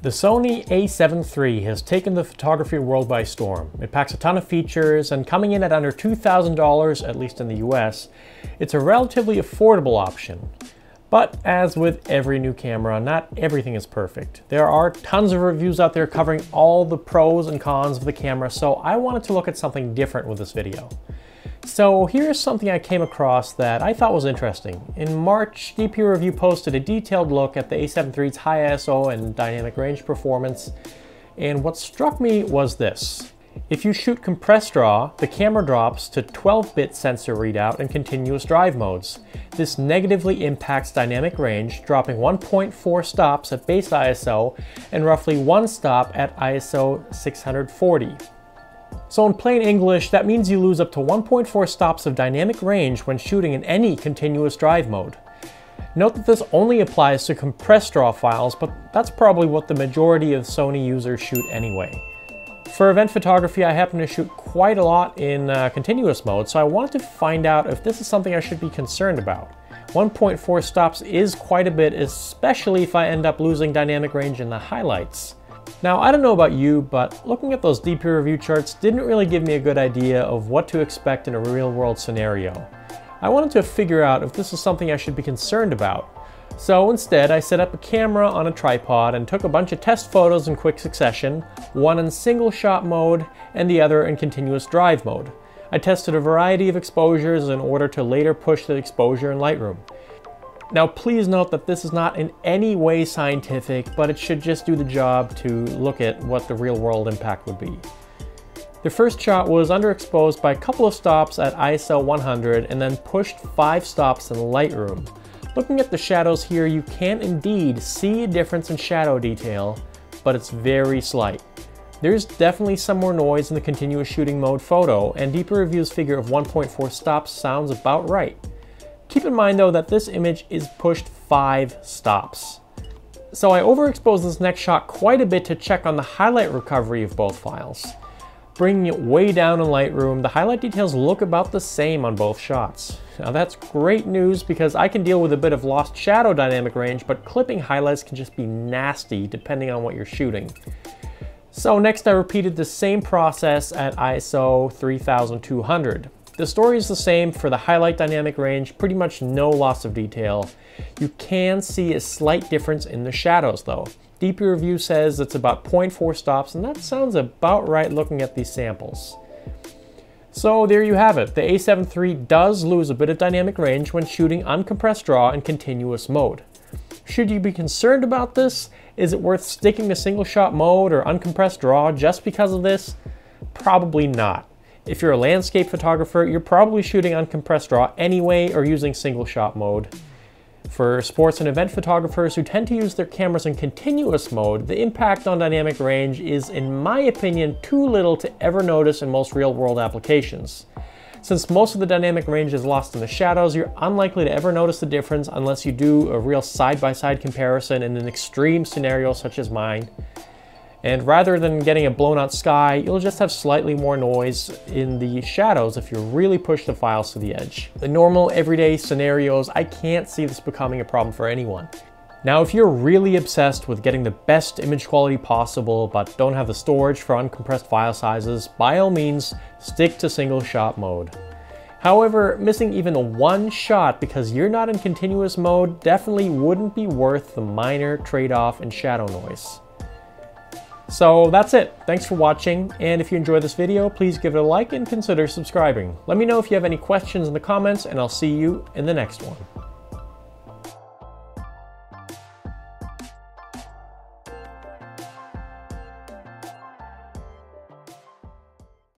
The Sony a7 III has taken the photography world by storm. It packs a ton of features, and coming in at under $2,000, at least in the US, it's a relatively affordable option. But as with every new camera, not everything is perfect. There are tons of reviews out there covering all the pros and cons of the camera, so I wanted to look at something different with this video. So here's something I came across that I thought was interesting. In March, DP Review posted a detailed look at the a7 III's high ISO and dynamic range performance, and what struck me was this. If you shoot compressed RAW, the camera drops to 12-bit sensor readout and continuous drive modes. This negatively impacts dynamic range, dropping 1.4 stops at base ISO and roughly one stop at ISO 640. So in plain English, that means you lose up to 1.4 stops of dynamic range when shooting in any continuous drive mode. Note that this only applies to compressed RAW files, but that's probably what the majority of Sony users shoot anyway. For event photography, I happen to shoot quite a lot in uh, continuous mode, so I wanted to find out if this is something I should be concerned about. 1.4 stops is quite a bit, especially if I end up losing dynamic range in the highlights. Now, I don't know about you, but looking at those DP review charts didn't really give me a good idea of what to expect in a real world scenario. I wanted to figure out if this was something I should be concerned about. So instead, I set up a camera on a tripod and took a bunch of test photos in quick succession, one in single shot mode and the other in continuous drive mode. I tested a variety of exposures in order to later push the exposure in Lightroom. Now please note that this is not in any way scientific, but it should just do the job to look at what the real world impact would be. The first shot was underexposed by a couple of stops at ISO 100 and then pushed 5 stops in Lightroom. Looking at the shadows here, you can indeed see a difference in shadow detail, but it's very slight. There's definitely some more noise in the continuous shooting mode photo, and DP Review's figure of 1.4 stops sounds about right. Keep in mind though that this image is pushed five stops. So I overexposed this next shot quite a bit to check on the highlight recovery of both files. Bringing it way down in Lightroom, the highlight details look about the same on both shots. Now that's great news because I can deal with a bit of lost shadow dynamic range, but clipping highlights can just be nasty depending on what you're shooting. So next I repeated the same process at ISO 3200. The story is the same for the highlight dynamic range, pretty much no loss of detail. You can see a slight difference in the shadows though. DP Review says it's about 0.4 stops and that sounds about right looking at these samples. So there you have it. The a7 III does lose a bit of dynamic range when shooting uncompressed RAW in continuous mode. Should you be concerned about this? Is it worth sticking to single shot mode or uncompressed RAW just because of this? Probably not. If you're a landscape photographer, you're probably shooting uncompressed RAW anyway or using single shot mode. For sports and event photographers who tend to use their cameras in continuous mode, the impact on dynamic range is, in my opinion, too little to ever notice in most real-world applications. Since most of the dynamic range is lost in the shadows, you're unlikely to ever notice the difference unless you do a real side-by-side -side comparison in an extreme scenario such as mine. And rather than getting a blown out sky, you'll just have slightly more noise in the shadows if you really push the files to the edge. The normal everyday scenarios, I can't see this becoming a problem for anyone. Now, if you're really obsessed with getting the best image quality possible, but don't have the storage for uncompressed file sizes, by all means, stick to single shot mode. However, missing even one shot because you're not in continuous mode definitely wouldn't be worth the minor trade-off in shadow noise. So that's it. Thanks for watching, and if you enjoyed this video, please give it a like and consider subscribing. Let me know if you have any questions in the comments, and I'll see you in the next one.